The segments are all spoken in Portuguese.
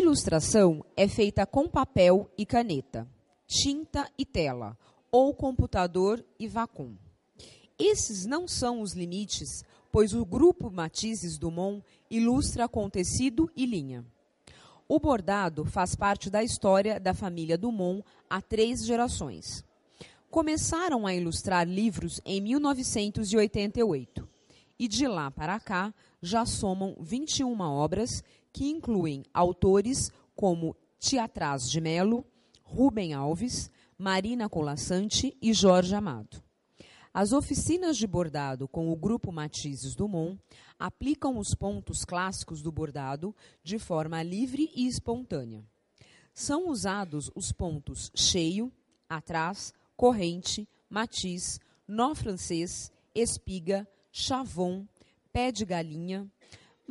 ilustração é feita com papel e caneta, tinta e tela, ou computador e vacum. Esses não são os limites, pois o grupo Matizes Dumont ilustra com tecido e linha. O bordado faz parte da história da família Dumont há três gerações. Começaram a ilustrar livros em 1988 e de lá para cá já somam 21 obras que incluem autores como Teatraz de Melo, Rubem Alves, Marina Colassante e Jorge Amado. As oficinas de bordado com o grupo Matizes Dumont aplicam os pontos clássicos do bordado de forma livre e espontânea. São usados os pontos cheio, atrás, corrente, matiz, nó francês, espiga, chavon, pé de galinha,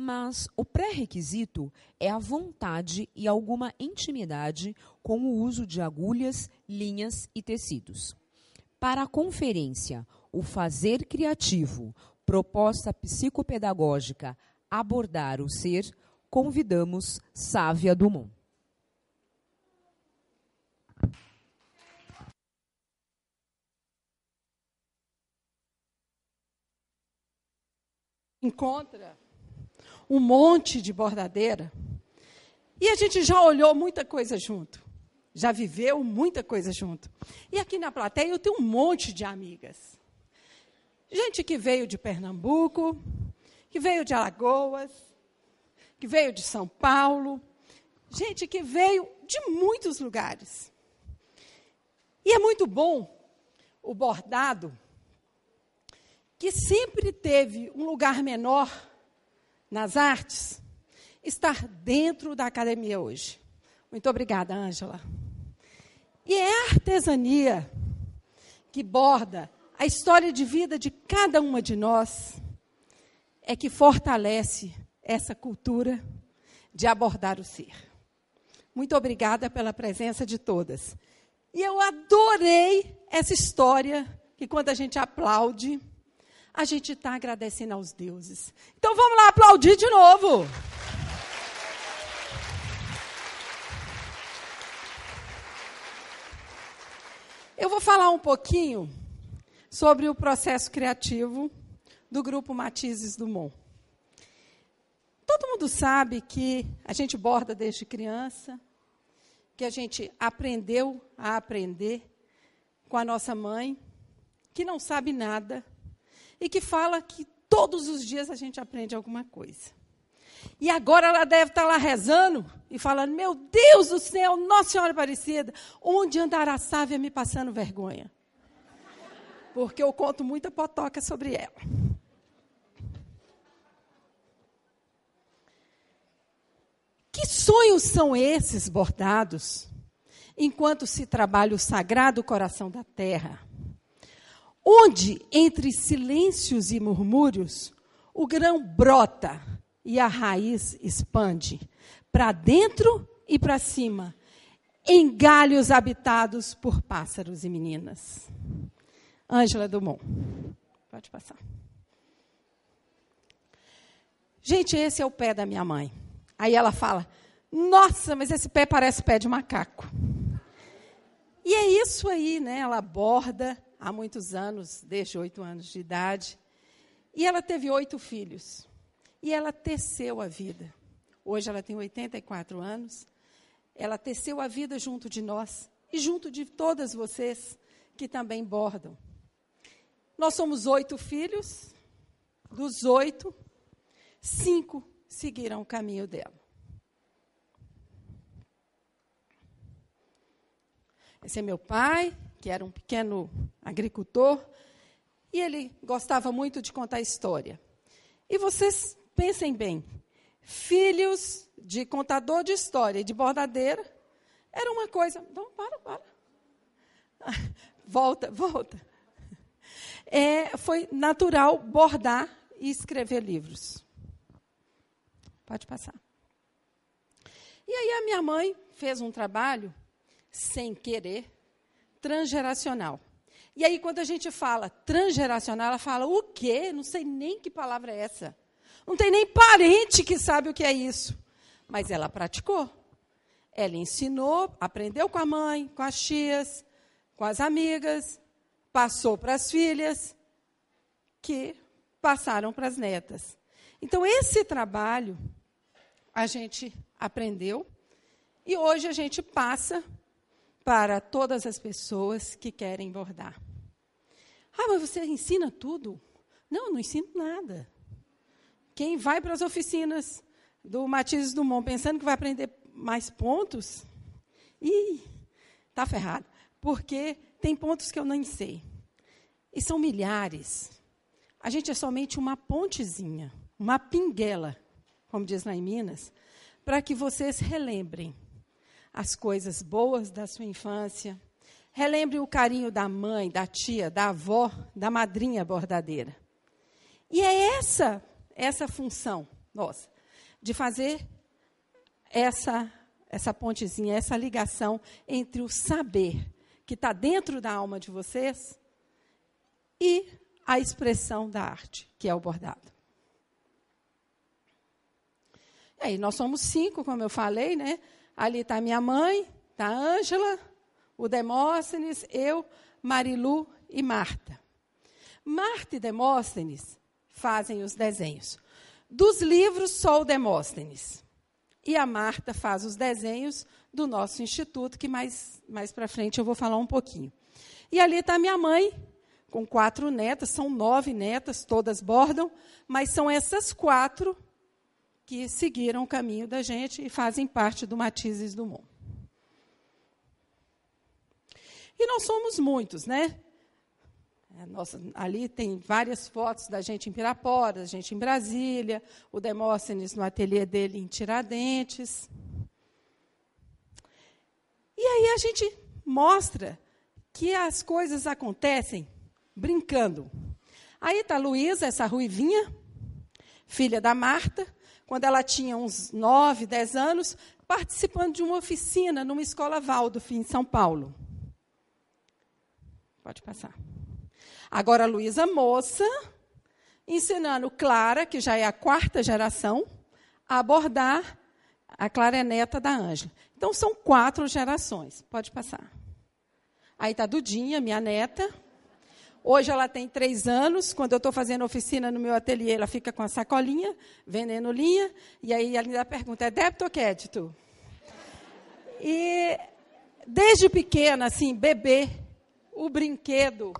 mas o pré-requisito é a vontade e alguma intimidade com o uso de agulhas, linhas e tecidos. Para a conferência O Fazer Criativo, proposta psicopedagógica Abordar o Ser, convidamos Sávia Dumont. Encontra um monte de bordadeira e a gente já olhou muita coisa junto já viveu muita coisa junto. E aqui na plateia eu tenho um monte de amigas. Gente que veio de Pernambuco, que veio de Alagoas, que veio de São Paulo, gente que veio de muitos lugares. E é muito bom o bordado, que sempre teve um lugar menor nas artes, estar dentro da academia hoje. Muito obrigada, Ângela. E é a artesania que borda a história de vida de cada uma de nós, é que fortalece essa cultura de abordar o ser. Muito obrigada pela presença de todas. E eu adorei essa história que quando a gente aplaude, a gente está agradecendo aos deuses. Então vamos lá aplaudir de novo. Eu vou falar um pouquinho sobre o processo criativo do grupo Matizes Dumont. Todo mundo sabe que a gente borda desde criança, que a gente aprendeu a aprender com a nossa mãe, que não sabe nada e que fala que todos os dias a gente aprende alguma coisa. E agora ela deve estar lá rezando e falando: Meu Deus do céu, Nossa Senhora Aparecida, onde andará a Sávia me passando vergonha? Porque eu conto muita potoca sobre ela. Que sonhos são esses bordados enquanto se trabalha o sagrado coração da terra? Onde, entre silêncios e murmúrios, o grão brota e a raiz expande para dentro e para cima, em galhos habitados por pássaros e meninas. Ângela Dumont. Pode passar. Gente, esse é o pé da minha mãe. Aí ela fala: Nossa, mas esse pé parece pé de macaco. E é isso aí, né? Ela borda há muitos anos, desde oito anos de idade. E ela teve oito filhos. E ela teceu a vida. Hoje ela tem 84 anos. Ela teceu a vida junto de nós e junto de todas vocês que também bordam. Nós somos oito filhos. Dos oito, cinco seguiram o caminho dela. Esse é meu pai, que era um pequeno agricultor, e ele gostava muito de contar história. E vocês Pensem bem, filhos de contador de história e de bordadeira era uma coisa. Não, para, para. Volta, volta. É, foi natural bordar e escrever livros. Pode passar. E aí a minha mãe fez um trabalho, sem querer, transgeracional. E aí, quando a gente fala transgeracional, ela fala, o quê? Não sei nem que palavra é essa. Não tem nem parente que sabe o que é isso. Mas ela praticou. Ela ensinou, aprendeu com a mãe, com as tias, com as amigas, passou para as filhas, que passaram para as netas. Então, esse trabalho a gente aprendeu e hoje a gente passa para todas as pessoas que querem bordar. Ah, mas você ensina tudo? Não, não ensino nada. Quem vai para as oficinas do Matizes Dumont pensando que vai aprender mais pontos, está ferrado. Porque tem pontos que eu nem sei. E são milhares. A gente é somente uma pontezinha, uma pinguela, como diz lá em Minas, para que vocês relembrem as coisas boas da sua infância, relembrem o carinho da mãe, da tia, da avó, da madrinha bordadeira. E é essa essa função nossa de fazer essa essa pontezinha, essa ligação entre o saber que está dentro da alma de vocês e a expressão da arte, que é o bordado. E aí, nós somos cinco, como eu falei, né? Ali está minha mãe, está a Ângela, o Demóstenes, eu, Marilu e Marta. Marta e Demóstenes fazem os desenhos. Dos livros, só o Demóstenes. E a Marta faz os desenhos do nosso instituto, que mais, mais para frente eu vou falar um pouquinho. E ali está minha mãe, com quatro netas, são nove netas, todas bordam, mas são essas quatro que seguiram o caminho da gente e fazem parte do Matizes do Mundo. E nós somos muitos, né? É, nossa, ali tem várias fotos da gente em Pirapora, da gente em Brasília, o Demóstenes no ateliê dele em Tiradentes. E aí a gente mostra que as coisas acontecem brincando. Aí está Luísa, essa ruivinha, filha da Marta, quando ela tinha uns 9, 10 anos, participando de uma oficina numa escola Waldorf, em São Paulo. Pode passar. Agora, a Luísa moça, ensinando Clara, que já é a quarta geração, a abordar. A Clara é neta da Ângela. Então, são quatro gerações. Pode passar. Aí está Dudinha, minha neta, Hoje ela tem três anos. Quando eu estou fazendo oficina no meu ateliê, ela fica com a sacolinha, vendendo linha. E aí ela ainda pergunta: é débito ou crédito? E desde pequena, assim, bebê, o brinquedo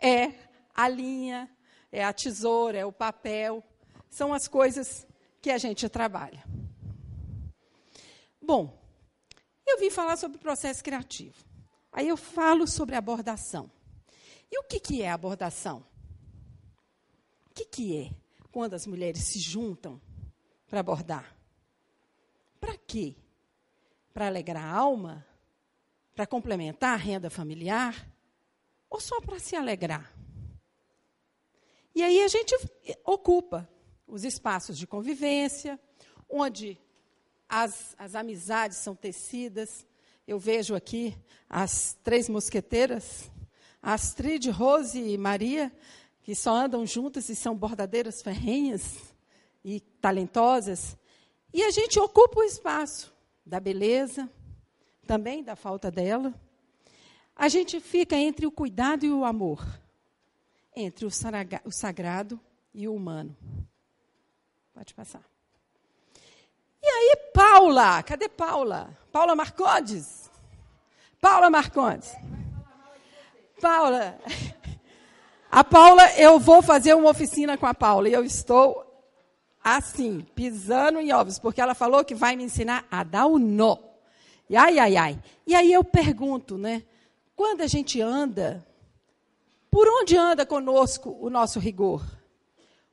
é a linha, é a tesoura, é o papel. São as coisas que a gente trabalha. Bom, eu vim falar sobre processo criativo. Aí eu falo sobre abordação. E o que, que é abordação? O que, que é quando as mulheres se juntam para abordar? Para quê? Para alegrar a alma? Para complementar a renda familiar? Ou só para se alegrar? E aí a gente ocupa os espaços de convivência, onde as, as amizades são tecidas. Eu vejo aqui as três mosqueteiras Astrid, Rose e Maria, que só andam juntas e são bordadeiras ferrenhas e talentosas. E a gente ocupa o espaço da beleza, também da falta dela. A gente fica entre o cuidado e o amor, entre o, o sagrado e o humano. Pode passar. E aí, Paula? Cadê Paula? Paula Marcondes? Paula Marcondes. Paula, a Paula, eu vou fazer uma oficina com a Paula e eu estou assim, pisando em ovos, porque ela falou que vai me ensinar a dar o nó. E ai, ai, ai. E aí eu pergunto, né? Quando a gente anda, por onde anda conosco o nosso rigor?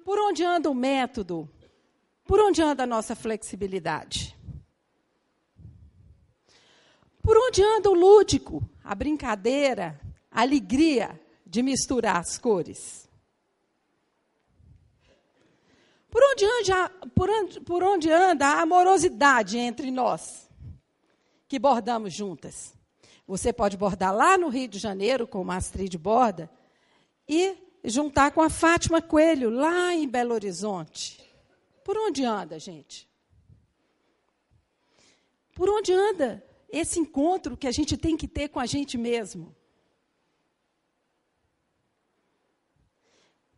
Por onde anda o método? Por onde anda a nossa flexibilidade? Por onde anda o lúdico, a brincadeira, alegria de misturar as cores. Por onde, anda, por, onde, por onde anda a amorosidade entre nós, que bordamos juntas? Você pode bordar lá no Rio de Janeiro, como a Astrid borda, e juntar com a Fátima Coelho, lá em Belo Horizonte. Por onde anda, gente? Por onde anda esse encontro que a gente tem que ter com a gente mesmo?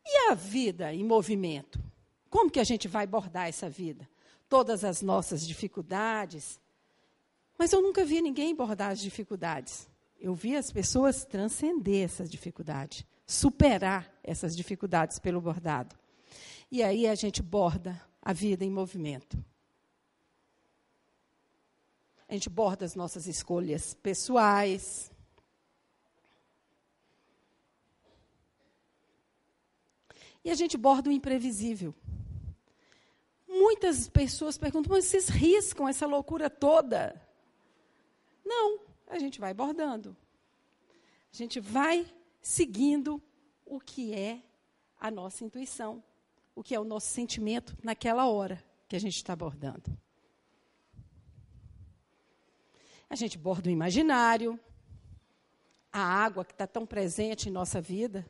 E a vida em movimento? Como que a gente vai abordar essa vida? Todas as nossas dificuldades. Mas eu nunca vi ninguém abordar as dificuldades. Eu vi as pessoas transcender essas dificuldades, superar essas dificuldades pelo bordado. E aí a gente borda a vida em movimento. A gente borda as nossas escolhas pessoais. E a gente borda o imprevisível. Muitas pessoas perguntam, mas vocês riscam essa loucura toda? Não, a gente vai bordando. A gente vai seguindo o que é a nossa intuição, o que é o nosso sentimento naquela hora que a gente está bordando. A gente borda o imaginário, a água que está tão presente em nossa vida.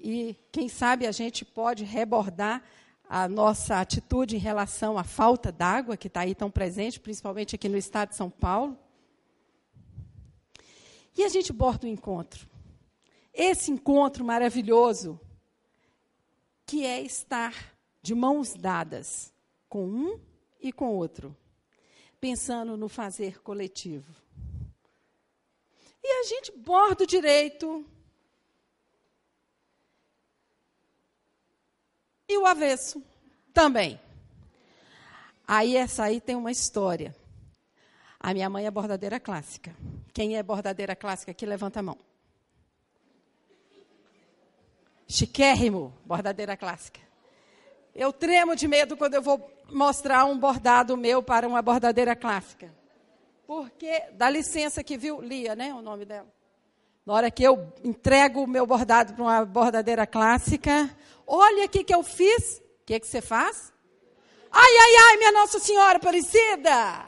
E, quem sabe, a gente pode rebordar a nossa atitude em relação à falta d'água que está aí tão presente, principalmente aqui no estado de São Paulo. E a gente borda o encontro. Esse encontro maravilhoso, que é estar de mãos dadas com um e com outro, pensando no fazer coletivo. E a gente borda o direito e o avesso também. Aí essa aí tem uma história. A minha mãe é bordadeira clássica. Quem é bordadeira clássica aqui, levanta a mão. Chiquérrimo, bordadeira clássica. Eu tremo de medo quando eu vou mostrar um bordado meu para uma bordadeira clássica. Porque, dá licença que viu, Lia, né, o nome dela. Na hora que eu entrego o meu bordado para uma bordadeira clássica, olha o que eu fiz. O que, que você faz? Ai, ai, ai, minha Nossa Senhora Aparecida!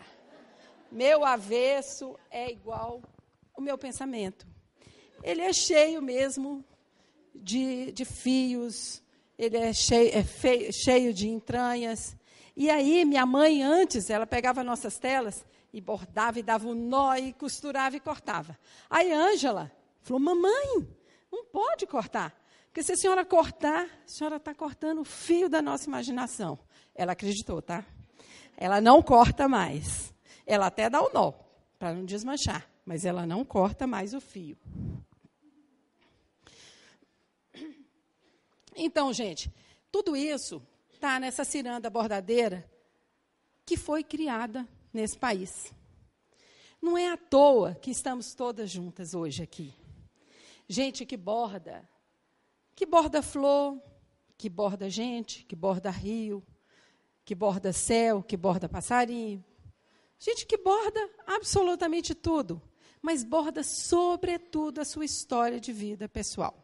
Meu avesso é igual o meu pensamento. Ele é cheio mesmo de, de fios, ele é, cheio, é feio, cheio de entranhas. E aí, minha mãe, antes, ela pegava nossas telas e bordava e dava um nó e costurava e cortava. Aí, Ângela, Falou, mamãe, não pode cortar. Porque se a senhora cortar, a senhora está cortando o fio da nossa imaginação. Ela acreditou, tá? Ela não corta mais. Ela até dá o nó, para não desmanchar. Mas ela não corta mais o fio. Então, gente, tudo isso está nessa ciranda bordadeira que foi criada nesse país. Não é à toa que estamos todas juntas hoje aqui gente que borda, que borda flor, que borda gente, que borda rio, que borda céu, que borda passarinho. Gente que borda absolutamente tudo, mas borda sobretudo a sua história de vida pessoal.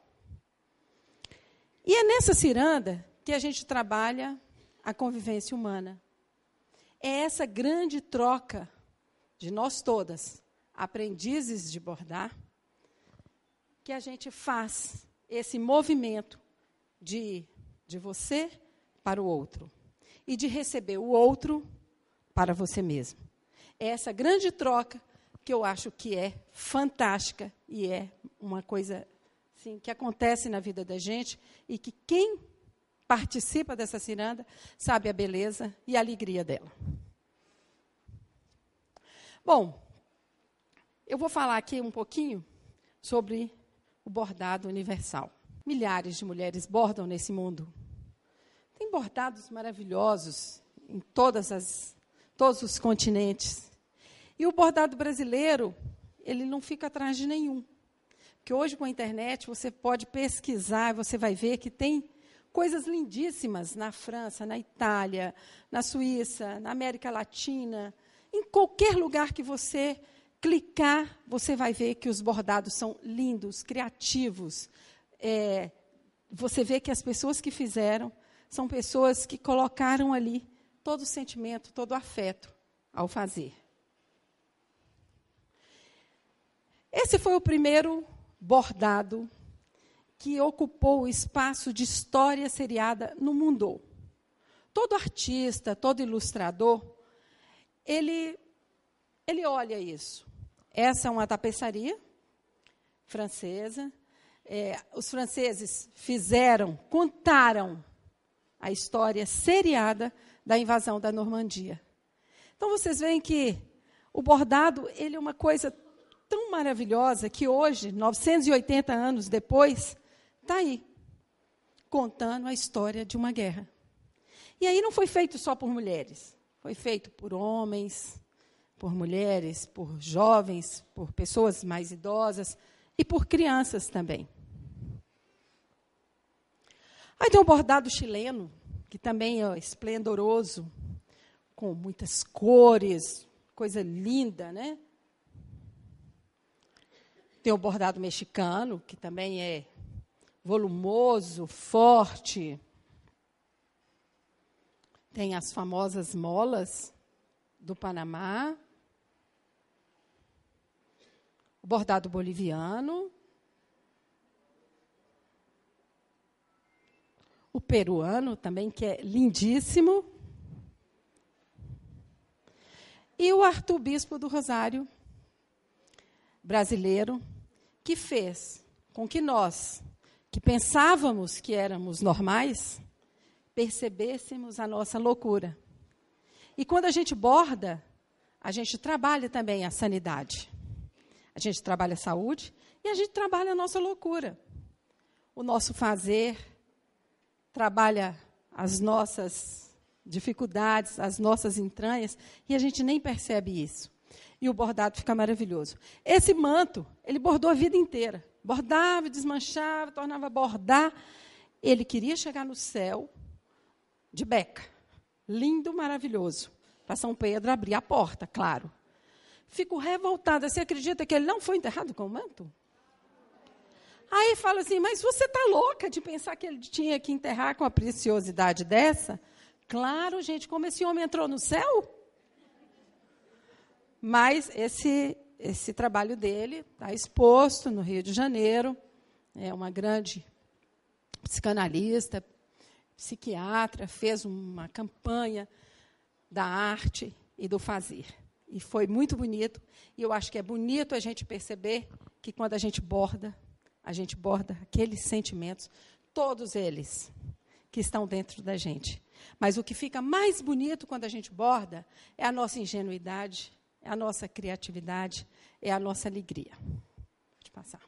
E é nessa ciranda que a gente trabalha a convivência humana. É essa grande troca de nós todas, aprendizes de bordar, que a gente faz esse movimento de, de você para o outro e de receber o outro para você mesmo. É essa grande troca que eu acho que é fantástica e é uma coisa assim, que acontece na vida da gente e que quem participa dessa ciranda sabe a beleza e a alegria dela. Bom, eu vou falar aqui um pouquinho sobre o bordado universal. Milhares de mulheres bordam nesse mundo. Tem bordados maravilhosos em todas as, todos os continentes. E o bordado brasileiro, ele não fica atrás de nenhum. Porque hoje, com a internet, você pode pesquisar, você vai ver que tem coisas lindíssimas na França, na Itália, na Suíça, na América Latina, em qualquer lugar que você clicar, você vai ver que os bordados são lindos, criativos. É, você vê que as pessoas que fizeram são pessoas que colocaram ali todo o sentimento, todo o afeto ao fazer. Esse foi o primeiro bordado que ocupou o espaço de história seriada no mundo. Todo artista, todo ilustrador, ele ele olha isso. Essa é uma tapeçaria francesa. É, os franceses fizeram, contaram a história seriada da invasão da Normandia. Então vocês veem que o bordado ele é uma coisa tão maravilhosa que hoje, 980 anos depois, está aí, contando a história de uma guerra. E aí não foi feito só por mulheres, foi feito por homens, por mulheres, por jovens, por pessoas mais idosas e por crianças também. Aí tem o bordado chileno, que também é esplendoroso, com muitas cores, coisa linda, né? Tem o bordado mexicano, que também é volumoso, forte. Tem as famosas molas do Panamá. O bordado boliviano. O peruano também, que é lindíssimo. E o Arthur Bispo do Rosário, brasileiro, que fez com que nós, que pensávamos que éramos normais, percebêssemos a nossa loucura. E quando a gente borda, a gente trabalha também a sanidade. A gente trabalha a saúde e a gente trabalha a nossa loucura. O nosso fazer trabalha as nossas dificuldades, as nossas entranhas, e a gente nem percebe isso. E o bordado fica maravilhoso. Esse manto, ele bordou a vida inteira. Bordava, desmanchava, tornava a bordar. Ele queria chegar no céu de Beca. Lindo, maravilhoso. Para São Pedro abrir a porta, claro. Fico revoltada. Você acredita que ele não foi enterrado com o manto? Aí fala assim, mas você está louca de pensar que ele tinha que enterrar com a preciosidade dessa? Claro, gente, como esse homem entrou no céu? Mas esse, esse trabalho dele está exposto no Rio de Janeiro. É uma grande psicanalista, psiquiatra, fez uma campanha da arte e do fazer. E foi muito bonito. E eu acho que é bonito a gente perceber que quando a gente borda, a gente borda aqueles sentimentos, todos eles que estão dentro da gente. Mas o que fica mais bonito quando a gente borda é a nossa ingenuidade, é a nossa criatividade, é a nossa alegria. Pode passar.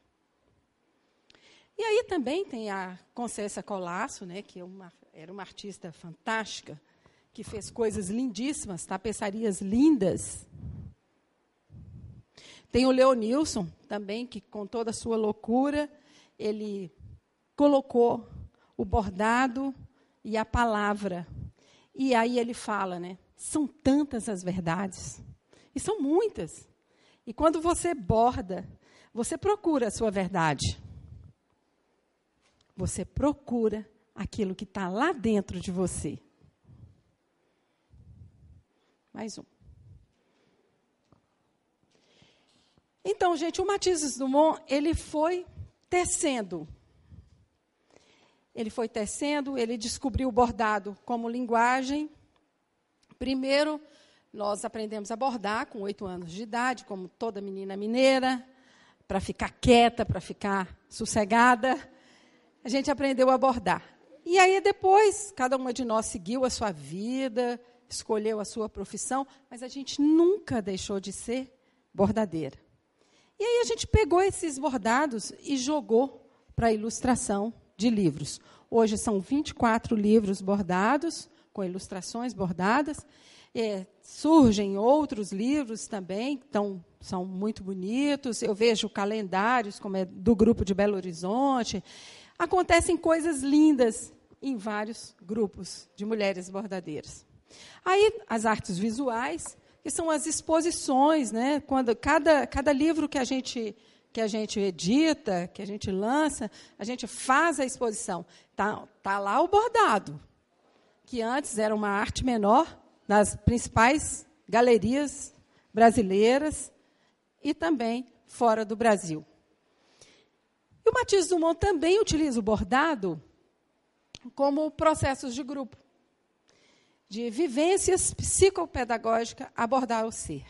E aí também tem a Concessa Colasso, né, que é uma, era uma artista fantástica, que fez coisas lindíssimas, tapeçarias lindas. Tem o Leonilson também, que com toda a sua loucura, ele colocou o bordado e a palavra. E aí ele fala, né? São tantas as verdades. E são muitas. E quando você borda, você procura a sua verdade. Você procura aquilo que está lá dentro de você. Mais um. Então, gente, o Matizes Dumont, ele foi tecendo. Ele foi tecendo, ele descobriu o bordado como linguagem. Primeiro, nós aprendemos a bordar com oito anos de idade, como toda menina mineira, para ficar quieta, para ficar sossegada a gente aprendeu a abordar. E aí depois, cada uma de nós seguiu a sua vida, escolheu a sua profissão, mas a gente nunca deixou de ser bordadeira. E aí a gente pegou esses bordados e jogou para a ilustração de livros. Hoje são 24 livros bordados, com ilustrações bordadas. É, surgem outros livros também, tão, são muito bonitos. Eu vejo calendários, como é do grupo de Belo Horizonte acontecem coisas lindas em vários grupos de mulheres bordadeiras. Aí, as artes visuais, que são as exposições, né? Quando cada, cada livro que a gente que a gente edita, que a gente lança, a gente faz a exposição. Tá, tá lá o bordado, que antes era uma arte menor nas principais galerias brasileiras e também fora do Brasil. E o Matisse Dumont também utiliza o bordado como processos de grupo, de vivências psicopedagógicas abordar o ser.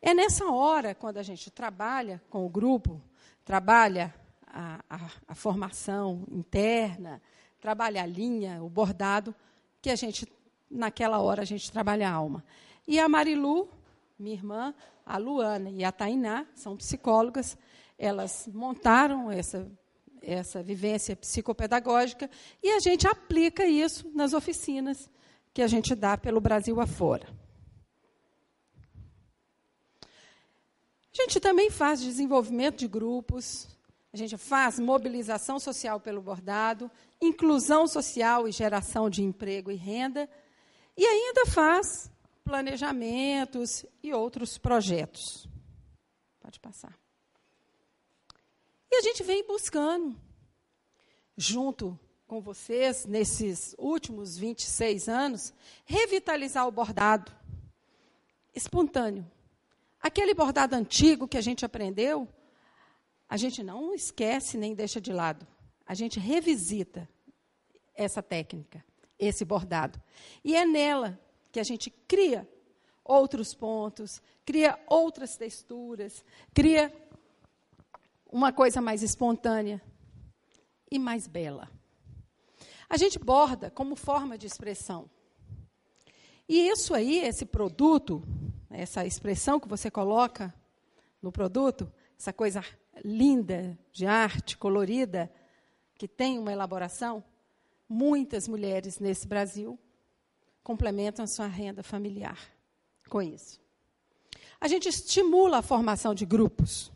É nessa hora, quando a gente trabalha com o grupo, trabalha a, a, a formação interna, trabalha a linha, o bordado, que a gente, naquela hora, a gente trabalha a alma. E a Marilu, minha irmã, a Luana e a Tainá, são psicólogas, elas montaram essa, essa vivência psicopedagógica e a gente aplica isso nas oficinas que a gente dá pelo Brasil afora. A gente também faz desenvolvimento de grupos, a gente faz mobilização social pelo bordado, inclusão social e geração de emprego e renda, e ainda faz planejamentos e outros projetos. Pode passar. E a gente vem buscando, junto com vocês, nesses últimos 26 anos, revitalizar o bordado espontâneo. Aquele bordado antigo que a gente aprendeu, a gente não esquece nem deixa de lado. A gente revisita essa técnica, esse bordado. E é nela que a gente cria outros pontos, cria outras texturas, cria uma coisa mais espontânea e mais bela. A gente borda como forma de expressão. E isso aí, esse produto, essa expressão que você coloca no produto, essa coisa linda de arte, colorida, que tem uma elaboração, muitas mulheres nesse Brasil complementam a sua renda familiar com isso. A gente estimula a formação de grupos,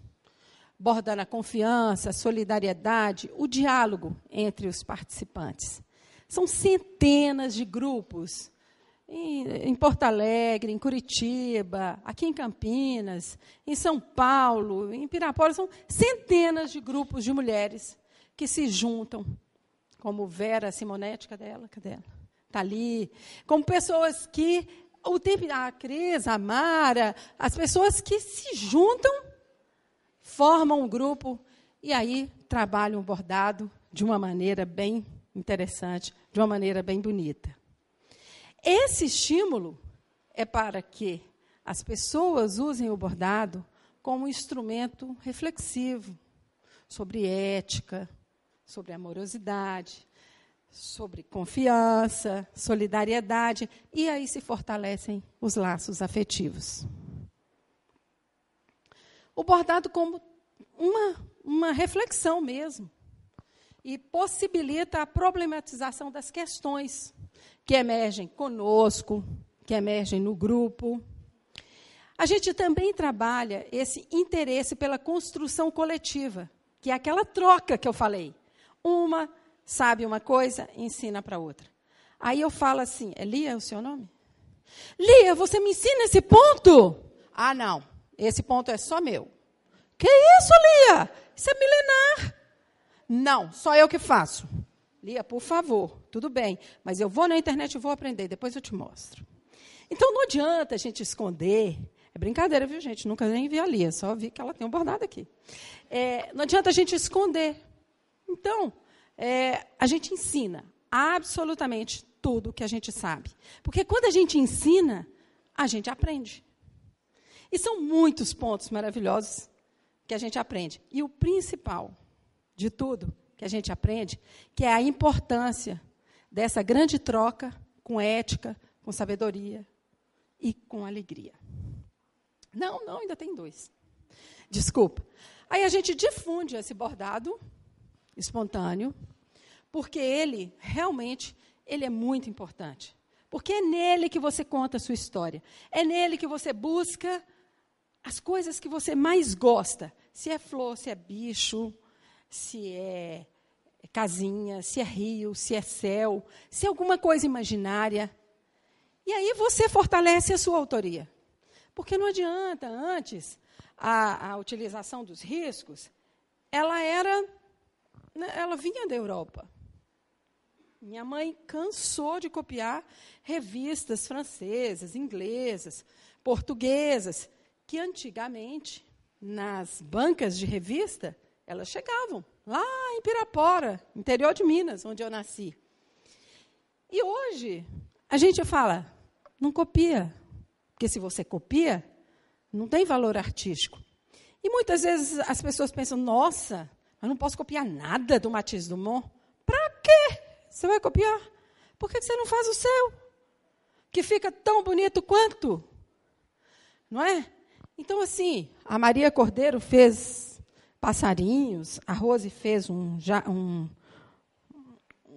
bordando a confiança, a solidariedade, o diálogo entre os participantes. São centenas de grupos em, Porto Alegre, em Curitiba, aqui em Campinas, em São Paulo, em Pirapora, são centenas de grupos de mulheres que se juntam, como Vera Simonetti, cadê ela? Cadê ela? Está ali. Como pessoas que, o tempo, a Cris, a Mara, as pessoas que se juntam, formam um grupo e aí trabalham o bordado de uma maneira bem interessante, de uma maneira bem bonita. Esse estímulo é para que as pessoas usem o bordado como um instrumento reflexivo sobre ética, sobre amorosidade, sobre confiança, solidariedade, e aí se fortalecem os laços afetivos. O bordado como uma, uma reflexão mesmo, e possibilita a problematização das questões que emergem conosco, que emergem no grupo. A gente também trabalha esse interesse pela construção coletiva, que é aquela troca que eu falei. Uma sabe uma coisa, ensina para outra. Aí eu falo assim: é Lia o seu nome? Lia, você me ensina esse ponto? Ah, não, esse ponto é só meu. Que isso, Lia? Isso é milenar. Não, só eu que faço. Lia, por favor, tudo bem, mas eu vou na internet e vou aprender, depois eu te mostro. Então não adianta a gente esconder. É brincadeira, viu, gente? Nunca nem vi a Lia, só vi que ela tem um bordado aqui. É, não adianta a gente esconder. Então, é, a gente ensina absolutamente tudo que a gente sabe. Porque quando a gente ensina, a gente aprende. E são muitos pontos maravilhosos que a gente aprende. E o principal de tudo que a gente aprende, que é a importância dessa grande troca com ética, com sabedoria e com alegria. Não, não, ainda tem dois. Desculpa. Aí a gente difunde esse bordado espontâneo, porque ele realmente ele é muito importante. Porque é nele que você conta a sua história. É nele que você busca as coisas que você mais gosta. Se é flor, se é bicho, se é casinha, se é rio, se é céu, se é alguma coisa imaginária. E aí você fortalece a sua autoria. Porque não adianta, antes, a, a utilização dos riscos, ela era, né, ela vinha da Europa. Minha mãe cansou de copiar revistas francesas, inglesas, portuguesas, que antigamente, nas bancas de revista, elas chegavam lá em Pirapora, interior de Minas, onde eu nasci. E hoje, a gente fala, não copia. Porque se você copia, Não tem valor artístico. E muitas vezes as pessoas pensam: nossa, eu não posso copiar nada do Matisse Dumont. Para quê? Você vai copiar? Por que você não faz o seu? Que fica tão bonito quanto? Não é? Então, assim, a Maria Cordeiro fez passarinhos, a Rose fez um, um,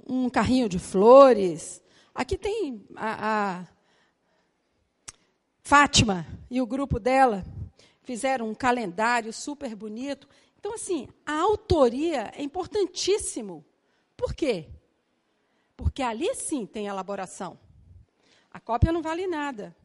um carrinho de flores. Aqui tem a, a Fátima e o grupo dela fizeram um calendário super bonito. Então, assim, a autoria é importantíssimo. Por quê? Porque ali sim tem elaboração. A cópia não vale nada.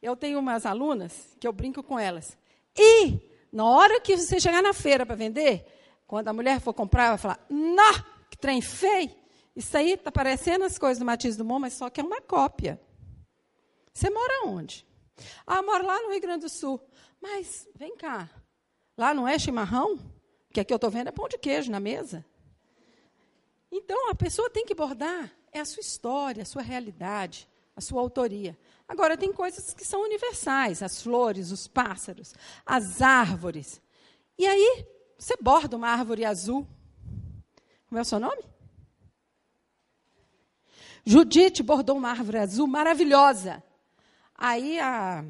Eu tenho umas alunas que eu brinco com elas. E, na hora que você chegar na feira para vender, quando a mulher for comprar, vai falar: Nó, que trem feio! Isso aí está parecendo as coisas do Matiz do Mon, mas só que é uma cópia. Você mora onde? Ah, moro lá no Rio Grande do Sul. Mas, vem cá, lá não é chimarrão? Que aqui eu estou vendo é pão de queijo na mesa. Então, a pessoa tem que bordar. É a sua história, a sua realidade, a sua autoria. Agora, tem coisas que são universais: as flores, os pássaros, as árvores. E aí, você borda uma árvore azul. Como é o seu nome? Judite bordou uma árvore azul maravilhosa. Aí a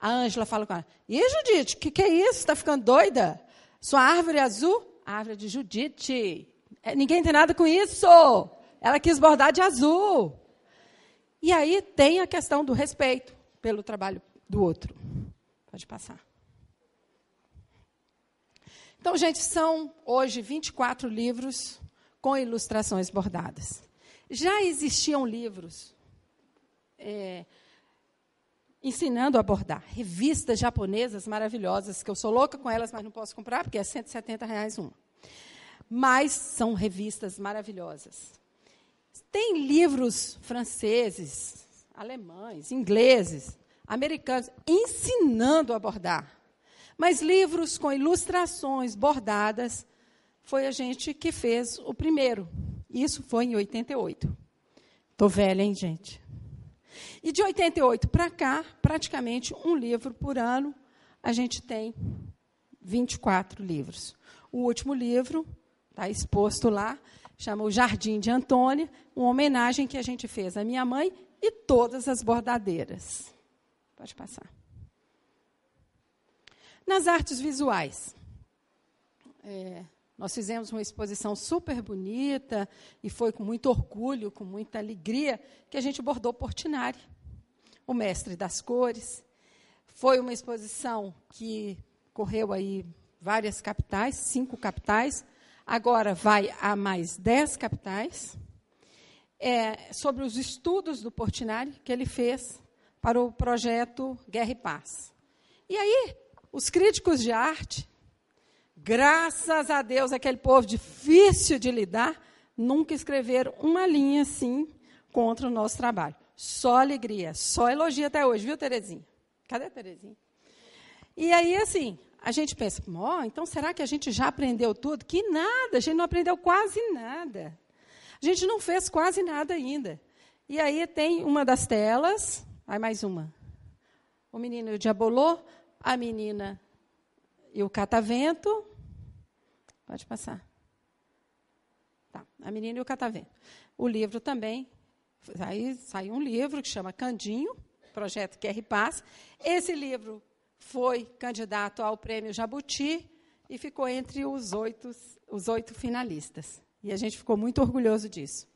a Ângela fala com ela: E Judite, o que, que é isso? Está ficando doida? Sua árvore azul? árvore de Judite. É, ninguém tem nada com isso. Ela quis bordar de azul. E aí tem a questão do respeito pelo trabalho do outro. Pode passar. Então, gente, são hoje 24 livros com ilustrações bordadas. Já existiam livros é, ensinando a bordar. Revistas japonesas maravilhosas, que eu sou louca com elas, mas não posso comprar, porque é 170 reais uma. Mas são revistas maravilhosas. Tem livros franceses, alemães, ingleses, americanos, ensinando a bordar. Mas livros com ilustrações bordadas, foi a gente que fez o primeiro. Isso foi em 88. Estou velha, hein, gente? E de 88 para cá, praticamente um livro por ano, a gente tem 24 livros. O último livro está exposto lá, chama O Jardim de Antônia, uma homenagem que a gente fez à minha mãe e todas as bordadeiras. Pode passar. Nas artes visuais. É, nós fizemos uma exposição super bonita e foi com muito orgulho, com muita alegria, que a gente bordou Portinari, o mestre das cores. Foi uma exposição que correu aí várias capitais, cinco capitais. Agora vai a mais dez capitais. É, sobre os estudos do Portinari que ele fez para o projeto Guerra e Paz. E aí, os críticos de arte Graças a Deus, aquele povo difícil de lidar, nunca escreveram uma linha assim contra o nosso trabalho. Só alegria, só elogio até hoje, viu, Terezinha? Cadê a Terezinha? E aí, assim, a gente pensa, oh, então será que a gente já aprendeu tudo? Que nada, a gente não aprendeu quase nada. A gente não fez quase nada ainda. E aí tem uma das telas, aí mais uma. O menino e o diabolô, a menina e o catavento. Pode passar. Tá, a menina e o catavento. O livro também. Aí saiu um livro que chama Candinho, Projeto QR Paz. Esse livro foi candidato ao prêmio Jabuti e ficou entre os oito, os oito finalistas. E a gente ficou muito orgulhoso disso.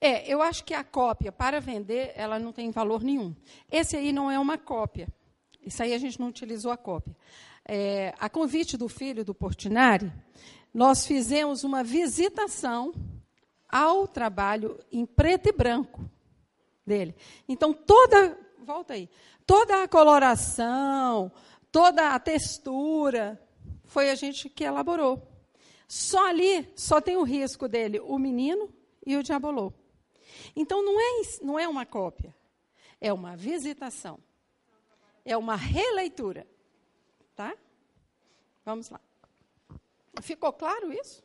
É, eu acho que a cópia, para vender, ela não tem valor nenhum. Esse aí não é uma cópia. Isso aí a gente não utilizou a cópia. É, a convite do filho do Portinari, nós fizemos uma visitação ao trabalho em preto e branco dele. Então, toda. Volta aí. Toda a coloração, toda a textura, foi a gente que elaborou. Só ali, só tem o risco dele, o menino e o diabolô. Então, não é, não é uma cópia, é uma visitação. É uma releitura. Tá? Vamos lá. Ficou claro isso?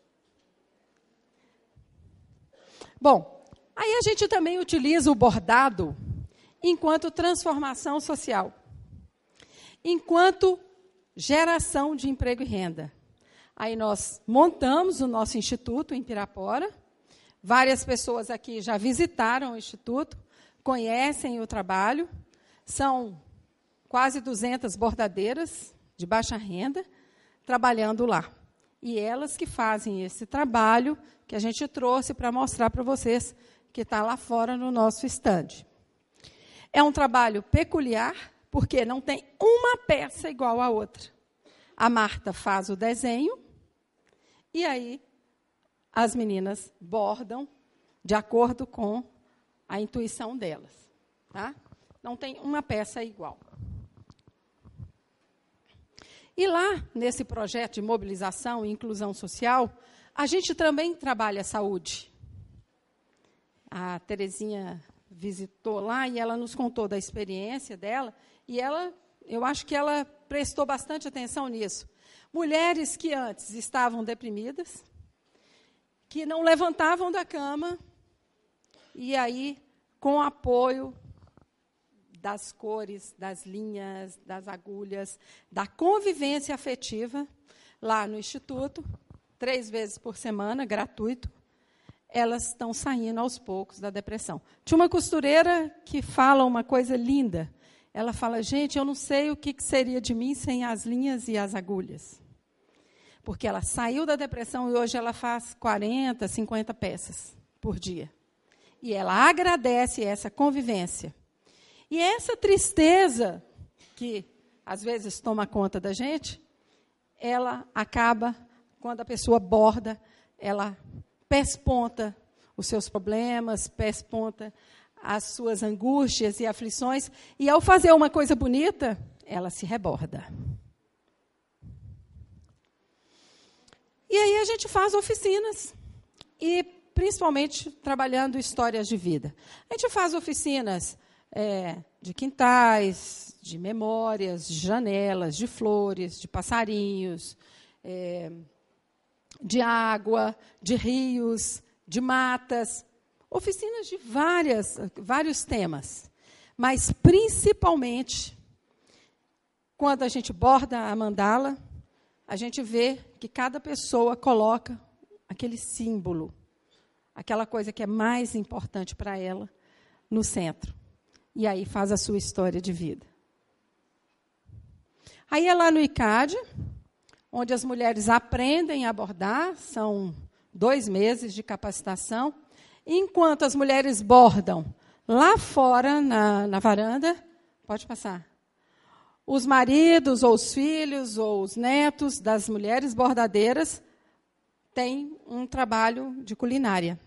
Bom, aí a gente também utiliza o bordado enquanto transformação social, enquanto geração de emprego e renda. Aí nós montamos o nosso instituto em Pirapora. Várias pessoas aqui já visitaram o instituto, conhecem o trabalho. São quase 200 bordadeiras de baixa renda trabalhando lá. E elas que fazem esse trabalho que a gente trouxe para mostrar para vocês que está lá fora no nosso estande. É um trabalho peculiar, porque não tem uma peça igual à outra. A Marta faz o desenho, e aí as meninas bordam de acordo com a intuição delas. Tá? Não tem uma peça igual. E lá, nesse projeto de mobilização e inclusão social, a gente também trabalha saúde. A Terezinha visitou lá e ela nos contou da experiência dela, e ela, eu acho que ela prestou bastante atenção nisso. Mulheres que antes estavam deprimidas, que não levantavam da cama, e aí, com apoio das cores, das linhas, das agulhas, da convivência afetiva, lá no Instituto, três vezes por semana, gratuito, elas estão saindo aos poucos da depressão. Tinha uma costureira que fala uma coisa linda. Ela fala: gente, eu não sei o que seria de mim sem as linhas e as agulhas. Porque ela saiu da depressão e hoje ela faz 40, 50 peças por dia. E ela agradece essa convivência. E essa tristeza que às vezes toma conta da gente, ela acaba quando a pessoa borda, ela pesponta os seus problemas, pesponta as suas angústias e aflições, e ao fazer uma coisa bonita, ela se reborda. E aí a gente faz oficinas, e principalmente trabalhando histórias de vida. A gente faz oficinas é, de quintais, de memórias, de janelas, de flores, de passarinhos, é, de água, de rios, de matas, oficinas de várias, vários temas. Mas, principalmente, quando a gente borda a mandala, a gente vê que cada pessoa coloca aquele símbolo, aquela coisa que é mais importante para ela, no centro e aí faz a sua história de vida. Aí é lá no ICAD, onde as mulheres aprendem a bordar, são dois meses de capacitação. Enquanto as mulheres bordam lá fora, na, na varanda, pode passar. Os maridos, ou os filhos, ou os netos das mulheres bordadeiras têm um trabalho de culinária.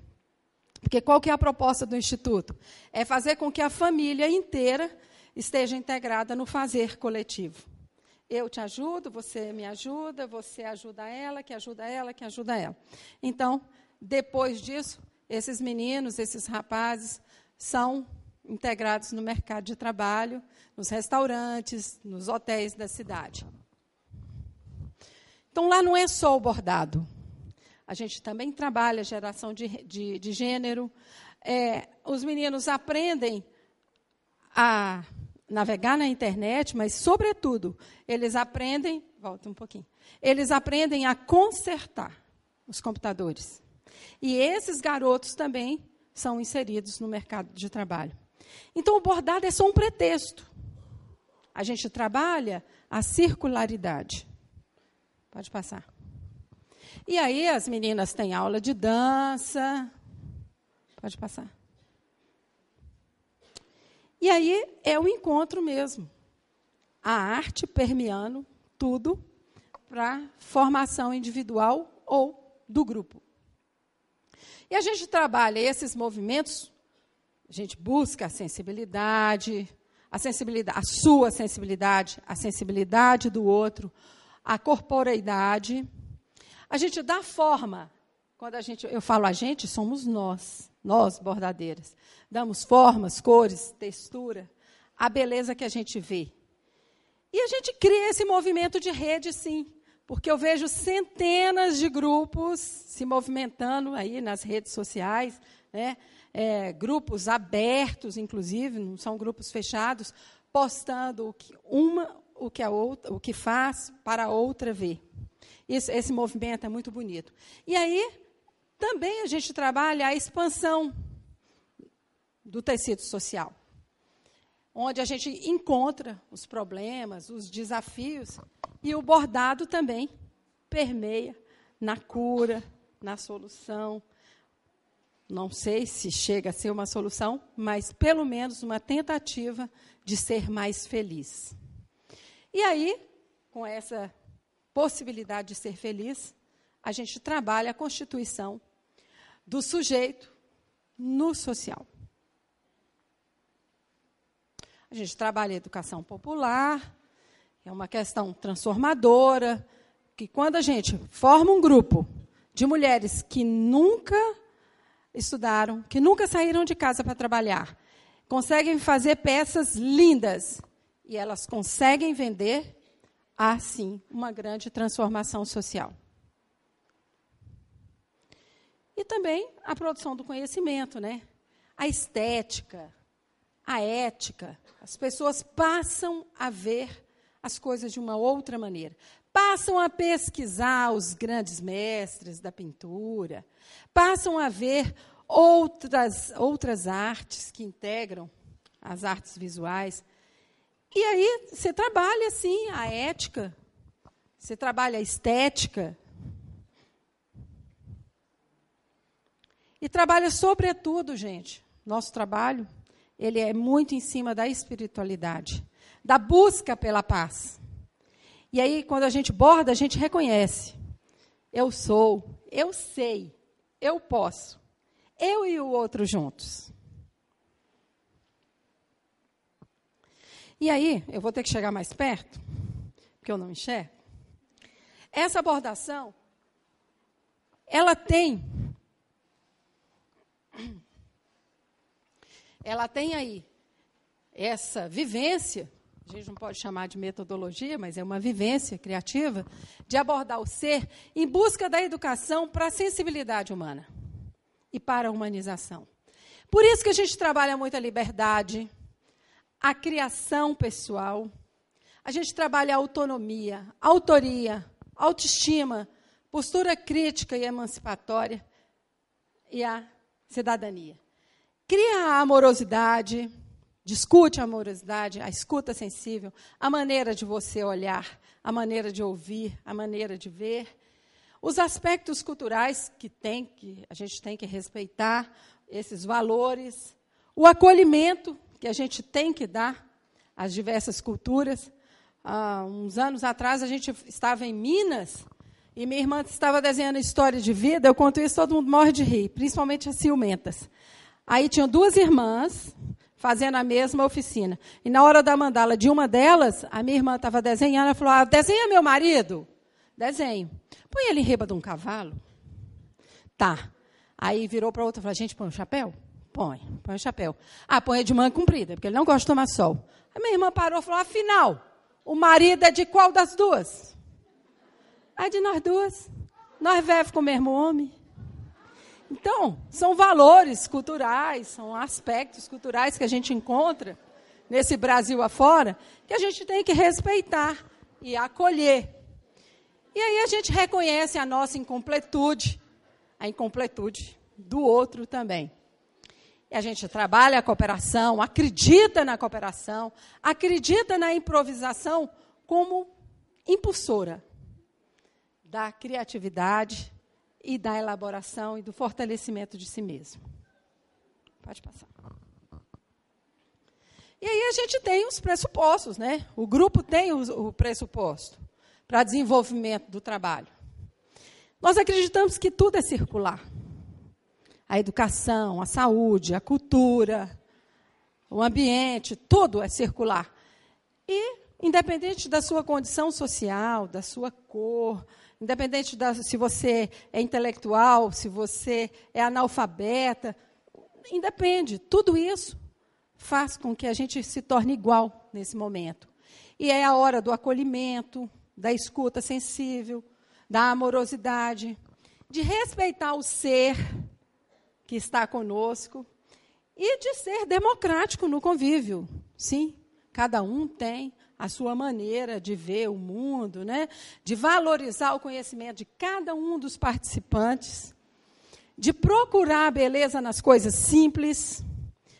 Porque qual que é a proposta do Instituto? É fazer com que a família inteira esteja integrada no fazer coletivo. Eu te ajudo, você me ajuda, você ajuda ela, que ajuda ela, que ajuda ela. Então, depois disso, esses meninos, esses rapazes, são integrados no mercado de trabalho, nos restaurantes, nos hotéis da cidade. Então, lá não é só o bordado. A gente também trabalha geração de, de, de gênero. É, os meninos aprendem a navegar na internet, mas, sobretudo, eles aprendem. Volta um pouquinho. Eles aprendem a consertar os computadores. E esses garotos também são inseridos no mercado de trabalho. Então, o bordado é só um pretexto. A gente trabalha a circularidade. Pode passar. E aí as meninas têm aula de dança. Pode passar. E aí é o encontro mesmo. A arte permeando tudo para formação individual ou do grupo. E a gente trabalha esses movimentos, a gente busca a sensibilidade, a sensibilidade, a sua sensibilidade, a sensibilidade do outro, a corporeidade. A gente dá forma. Quando a gente, eu falo a gente, somos nós, nós bordadeiras. Damos formas, cores, textura, a beleza que a gente vê. E a gente cria esse movimento de rede, sim, porque eu vejo centenas de grupos se movimentando aí nas redes sociais, né? É, grupos abertos, inclusive, não são grupos fechados, postando o que uma, o que a outra, o que faz para a outra ver. Esse movimento é muito bonito. E aí também a gente trabalha a expansão do tecido social onde a gente encontra os problemas, os desafios, e o bordado também permeia na cura, na solução. Não sei se chega a ser uma solução, mas pelo menos uma tentativa de ser mais feliz. E aí, com essa possibilidade de ser feliz, a gente trabalha a constituição do sujeito no social. A gente trabalha a educação popular, é uma questão transformadora, que quando a gente forma um grupo de mulheres que nunca estudaram, que nunca saíram de casa para trabalhar, conseguem fazer peças lindas e elas conseguem vender, há sim uma grande transformação social. E também a produção do conhecimento, né? A estética, a ética. As pessoas passam a ver as coisas de uma outra maneira. Passam a pesquisar os grandes mestres da pintura, passam a ver outras, outras artes que integram as artes visuais. E aí você trabalha, assim, a ética, você trabalha a estética. E trabalha, sobretudo, gente, nosso trabalho ele é muito em cima da espiritualidade, da busca pela paz. E aí, quando a gente borda, a gente reconhece. Eu sou, eu sei, eu posso. Eu e o outro juntos. E aí, eu vou ter que chegar mais perto, porque eu não enxergo. Essa bordação, ela tem ela tem aí essa vivência, a gente não pode chamar de metodologia, mas é uma vivência criativa, de abordar o ser em busca da educação para a sensibilidade humana e para a humanização. Por isso que a gente trabalha muito a liberdade, a criação pessoal, a gente trabalha a autonomia, autoria, autoestima, postura crítica e emancipatória e a cidadania. Cria a amorosidade, discute a amorosidade, a escuta sensível, a maneira de você olhar, a maneira de ouvir, a maneira de ver. Os aspectos culturais que tem que a gente tem que respeitar, esses valores, o acolhimento que a gente tem que dar às diversas culturas. Há uns anos atrás a gente estava em Minas e minha irmã estava desenhando história de vida. Eu conto isso, todo mundo morre de rir, principalmente as ciumentas. Aí tinham duas irmãs fazendo a mesma oficina. E na hora da mandala de uma delas, a minha irmã estava desenhando, ela falou: ah, desenha meu marido. Desenho. Põe ele em reba de um cavalo. Tá. Aí virou para outra e falou: gente, põe um chapéu? Põe, põe o um chapéu. Ah, põe de manga comprida, porque ele não gosta de tomar sol. A minha irmã parou e falou: afinal, o marido é de qual das duas? É de nós duas. Nós vivemos com o mesmo homem. Então, são valores culturais, são aspectos culturais que a gente encontra nesse Brasil afora, que a gente tem que respeitar e acolher. E aí a gente reconhece a nossa incompletude, a incompletude do outro também. E a gente trabalha a cooperação, acredita na cooperação, acredita na improvisação como impulsora da criatividade, e da elaboração e do fortalecimento de si mesmo. Pode passar. E aí a gente tem os pressupostos, né? O grupo tem o, o pressuposto para desenvolvimento do trabalho. Nós acreditamos que tudo é circular. A educação, a saúde, a cultura, o ambiente, tudo é circular. E, independente da sua condição social, da sua cor, independente da, se você é intelectual, se você é analfabeta, independe, tudo isso faz com que a gente se torne igual nesse momento. E é a hora do acolhimento, da escuta sensível, da amorosidade, de respeitar o ser que está conosco e de ser democrático no convívio. Sim, cada um tem a sua maneira de ver o mundo, né? de valorizar o conhecimento de cada um dos participantes, de procurar a beleza nas coisas simples,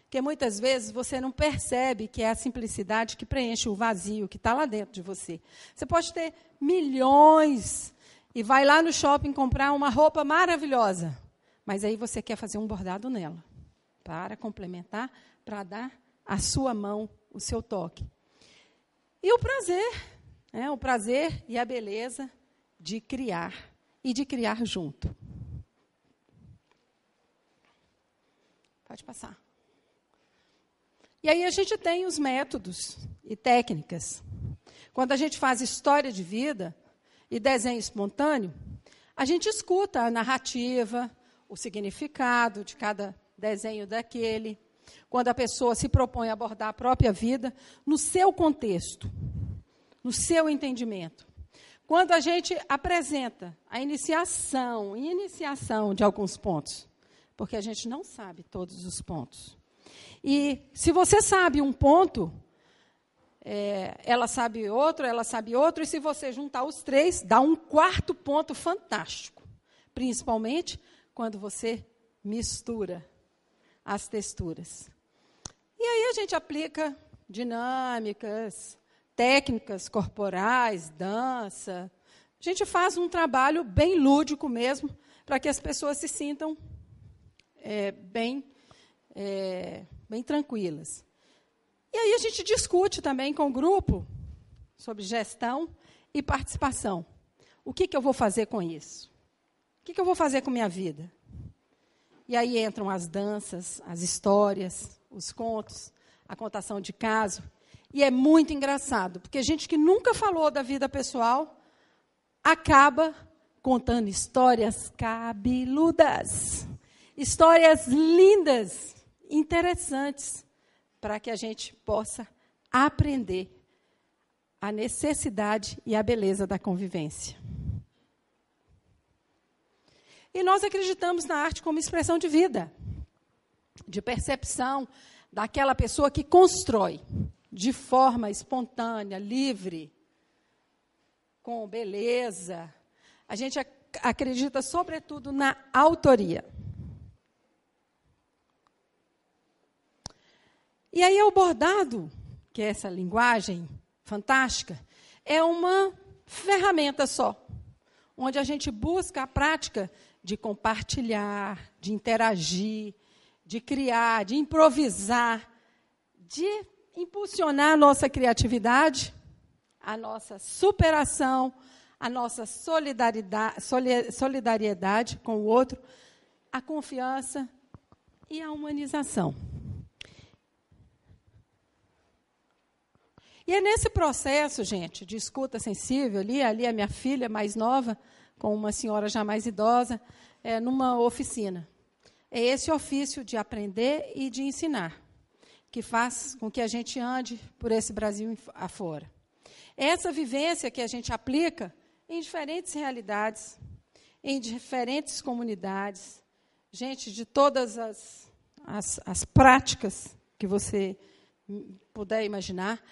porque muitas vezes você não percebe que é a simplicidade que preenche o vazio que está lá dentro de você. Você pode ter milhões e vai lá no shopping comprar uma roupa maravilhosa, mas aí você quer fazer um bordado nela, para complementar, para dar a sua mão, o seu toque. E o prazer, né, o prazer e a beleza de criar e de criar junto. Pode passar. E aí a gente tem os métodos e técnicas. Quando a gente faz história de vida e desenho espontâneo, a gente escuta a narrativa, o significado de cada desenho daquele. Quando a pessoa se propõe a abordar a própria vida no seu contexto, no seu entendimento. Quando a gente apresenta a iniciação, iniciação de alguns pontos, porque a gente não sabe todos os pontos. E se você sabe um ponto, é, ela sabe outro, ela sabe outro, e se você juntar os três, dá um quarto ponto fantástico. Principalmente quando você mistura as texturas. E aí a gente aplica dinâmicas, técnicas corporais, dança. A gente faz um trabalho bem lúdico mesmo, para que as pessoas se sintam é, bem é, bem tranquilas. E aí a gente discute também com o grupo sobre gestão e participação. O que, que eu vou fazer com isso? O que, que eu vou fazer com minha vida? E aí entram as danças, as histórias, os contos, a contação de caso. E é muito engraçado, porque gente que nunca falou da vida pessoal acaba contando histórias cabeludas, histórias lindas interessantes para que a gente possa aprender a necessidade e a beleza da convivência. E nós acreditamos na arte como expressão de vida, de percepção daquela pessoa que constrói de forma espontânea, livre, com beleza. A gente acredita, sobretudo, na autoria. E aí o bordado, que é essa linguagem fantástica, é uma ferramenta só, onde a gente busca a prática de compartilhar, de interagir, de criar, de improvisar, de impulsionar a nossa criatividade, a nossa superação, a nossa solidariedade, com o outro, a confiança e a humanização. E é nesse processo, gente, de escuta sensível, ali, ali a minha filha mais nova, com uma senhora já mais idosa, é, numa oficina. É esse ofício de aprender e de ensinar que faz com que a gente ande por esse Brasil afora. Essa vivência que a gente aplica em diferentes realidades, em diferentes comunidades, gente de todas as, as, as práticas que você puder imaginar,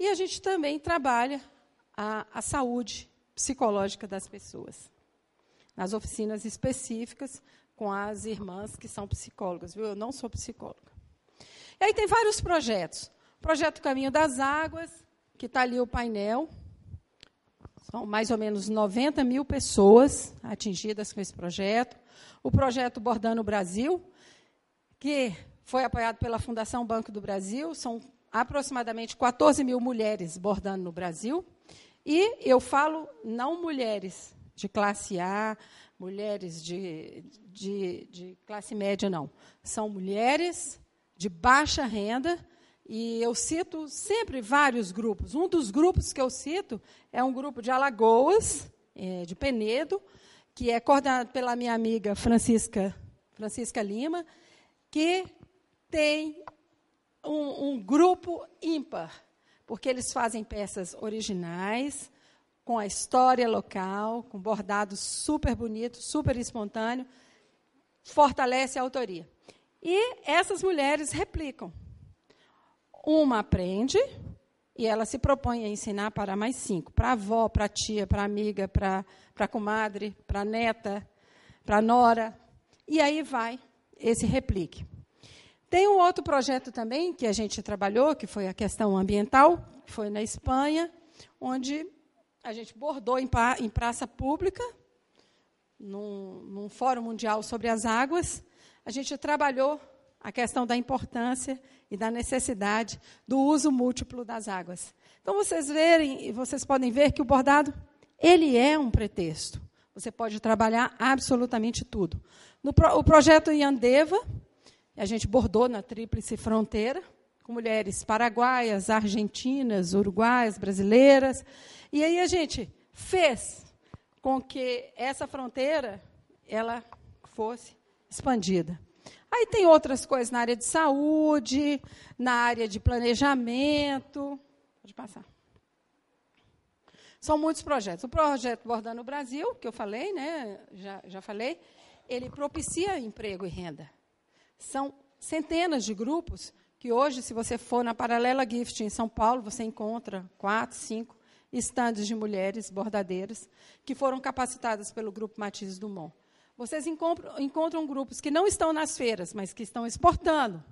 e a gente também trabalha a, a saúde psicológica das pessoas. Nas oficinas específicas, com as irmãs que são psicólogas, viu? Eu não sou psicóloga. E aí tem vários projetos. O projeto Caminho das Águas, que está ali o painel. São mais ou menos 90 mil pessoas atingidas com esse projeto. O projeto Bordando Brasil, que foi apoiado pela Fundação Banco do Brasil. São aproximadamente 14 mil mulheres bordando no Brasil. E eu falo não mulheres de classe A, mulheres de, de, de classe média, não. São mulheres de baixa renda E eu cito sempre vários grupos. Um dos grupos que eu cito é um grupo de Alagoas, é, de Penedo, que é coordenado pela minha amiga Francisca, Francisca Lima, que tem um, um grupo ímpar, porque eles fazem peças originais, com a história local, com bordado super bonito, super espontâneo, fortalece a autoria. E essas mulheres replicam. Uma aprende e ela se propõe a ensinar para mais cinco: para a avó, para a tia, para a amiga, para a comadre, para a neta, para a nora. E aí vai esse replique. Tem um outro projeto também que a gente trabalhou, que foi a questão ambiental, foi na Espanha, onde a gente bordou em, pra, em praça pública, num, num Fórum Mundial sobre as Águas. A gente trabalhou a questão da importância e da necessidade do uso múltiplo das águas. Então vocês verem, vocês podem ver que o bordado ele é um pretexto. Você pode trabalhar absolutamente tudo. No pro, o projeto Yandeva, a gente bordou na tríplice fronteira com mulheres paraguaias, argentinas, uruguaias, brasileiras. E aí a gente fez com que essa fronteira ela fosse expandida. Aí tem outras coisas na área de saúde, na área de planejamento. Pode passar. São muitos projetos. O projeto Bordando Brasil, que eu falei, né, já, já falei, ele propicia emprego e renda. São centenas de grupos que hoje, se você for na Paralela Gift em São Paulo, você encontra quatro, cinco estandes de mulheres bordadeiras que foram capacitadas pelo Grupo Matizes Dumont. Vocês encontram, encontram grupos que não estão nas feiras, mas que estão exportando.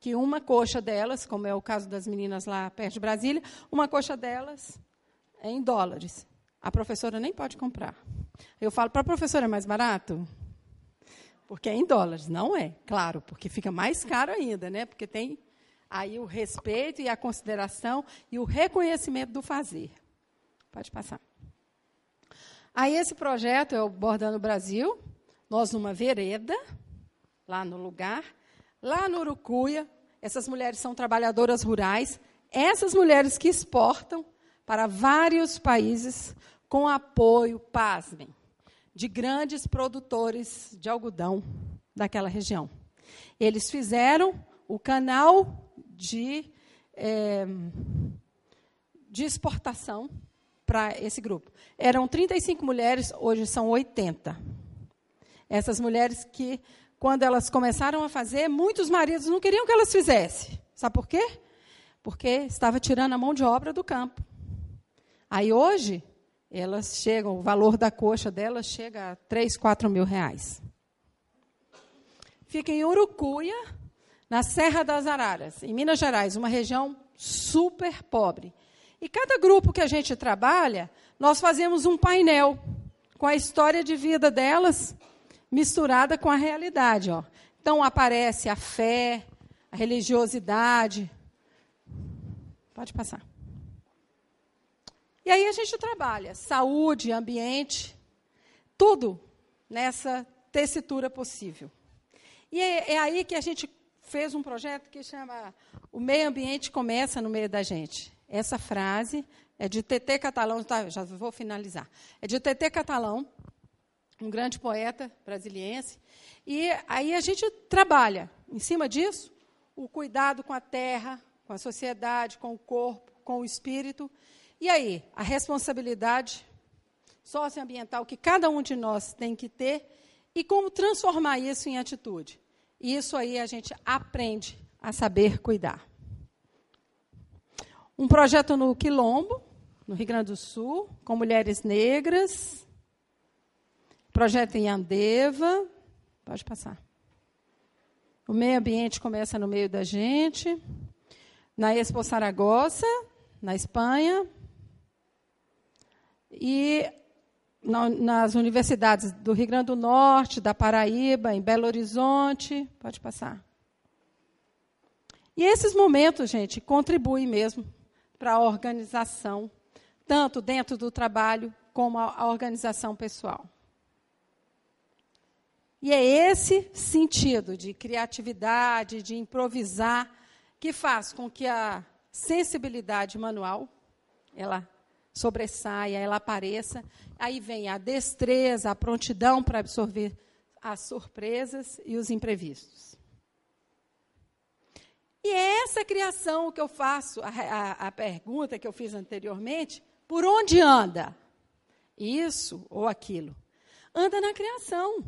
Que uma coxa delas, como é o caso das meninas lá perto de Brasília, uma coxa delas é em dólares. A professora nem pode comprar. Eu falo para a professora, é mais barato? Porque é em dólares. Não é, claro, porque fica mais caro ainda, né? Porque tem aí o respeito e a consideração e o reconhecimento do fazer. Pode passar. Aí esse projeto é o Bordando Brasil, nós numa vereda, lá no lugar, lá no Urucuia, essas mulheres são trabalhadoras rurais, essas mulheres que exportam para vários países com apoio, pasmem, de grandes produtores de algodão daquela região. Eles fizeram o canal de, é, de exportação para esse grupo. Eram 35 mulheres, hoje são 80. Essas mulheres que, quando elas começaram a fazer, muitos maridos não queriam que elas fizessem. Sabe por quê? Porque estava tirando a mão de obra do campo. Aí hoje, elas chegam, o valor da coxa delas chega a 3, 4 mil reais. Fica em Urucuia, na Serra das Araras, em Minas Gerais, uma região super pobre. E cada grupo que a gente trabalha, nós fazemos um painel com a história de vida delas misturada com a realidade. Ó. Então aparece a fé, a religiosidade. Pode passar. E aí a gente trabalha saúde, ambiente, tudo nessa tessitura possível. E é, é, aí que a gente fez um projeto que chama O Meio Ambiente Começa no Meio da Gente. Essa frase é de TT Catalão, tá, já vou finalizar. É de TT Catalão, um grande poeta brasiliense. E aí a gente trabalha em cima disso o cuidado com a terra, com a sociedade, com o corpo, com o espírito. E aí, a responsabilidade socioambiental que cada um de nós tem que ter e como transformar isso em atitude. E isso aí a gente aprende a saber cuidar. Um projeto no Quilombo, no Rio Grande do Sul, com mulheres negras, Projeto em Andeva. Pode passar. O meio ambiente começa no meio da gente. Na Expo Saragossa, na Espanha. E nas universidades do Rio Grande do Norte, da Paraíba, em Belo Horizonte. Pode passar. E esses momentos, gente, contribuem mesmo para a organização, tanto dentro do trabalho como a organização pessoal. E é esse sentido de criatividade, de improvisar, que faz com que a sensibilidade manual ela sobressaia, ela apareça. Aí vem a destreza, a prontidão para absorver as surpresas e os imprevistos. E é essa criação que eu faço, a, a, a pergunta que eu fiz anteriormente, por onde anda? Isso ou aquilo? Anda na criação.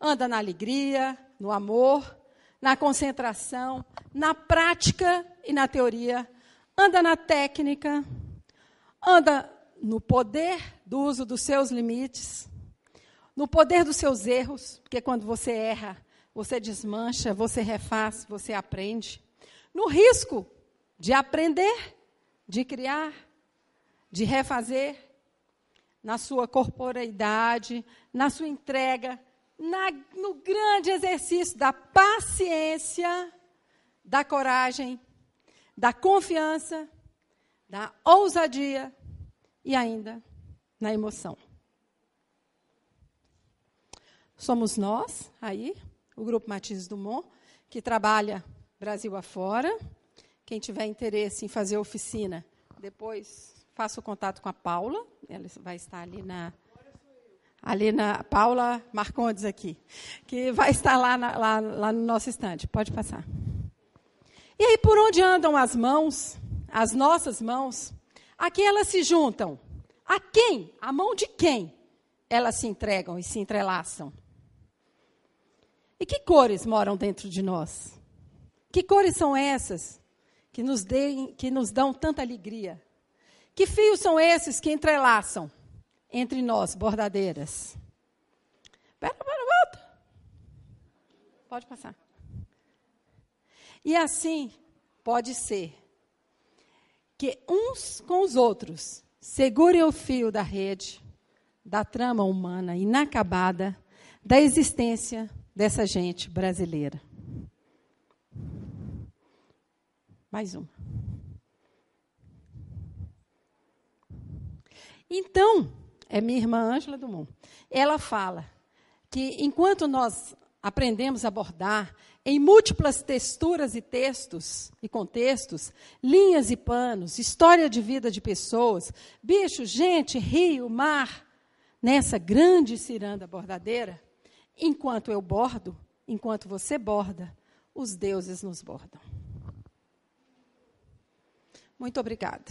Anda na alegria, no amor, na concentração, na prática e na teoria. Anda na técnica, anda no poder do uso dos seus limites, no poder dos seus erros, porque quando você erra, você desmancha, você refaz, você aprende. No risco de aprender, de criar, de refazer, na sua corporeidade, na sua entrega, na, no grande exercício da paciência, da coragem, da confiança, da ousadia e ainda na emoção. Somos nós, aí, o Grupo Matizes Dumont, que trabalha Brasil afora. Quem tiver interesse em fazer oficina, depois faça o contato com a Paula. Ela vai estar ali na. Ali na. Paula Marcondes aqui. Que vai estar lá, na, lá, lá no nosso estande. Pode passar. E aí, por onde andam as mãos, as nossas mãos? A quem elas se juntam? A quem? A mão de quem elas se entregam e se entrelaçam? E que cores moram dentro de nós? Que cores são essas que nos, deem, que nos dão tanta alegria? Que fios são esses que entrelaçam entre nós, bordadeiras? Pera, pera, volta. Pode passar. E assim pode ser que uns com os outros segurem o fio da rede, da trama humana inacabada, da existência dessa gente brasileira. Mais uma. Então, é minha irmã Ângela Dumont. Ela fala que enquanto nós aprendemos a bordar em múltiplas texturas e textos e contextos, linhas e panos, história de vida de pessoas, bicho, gente, rio, mar, nessa grande ciranda bordadeira, enquanto eu bordo, enquanto você borda, os deuses nos bordam. Muito obrigada.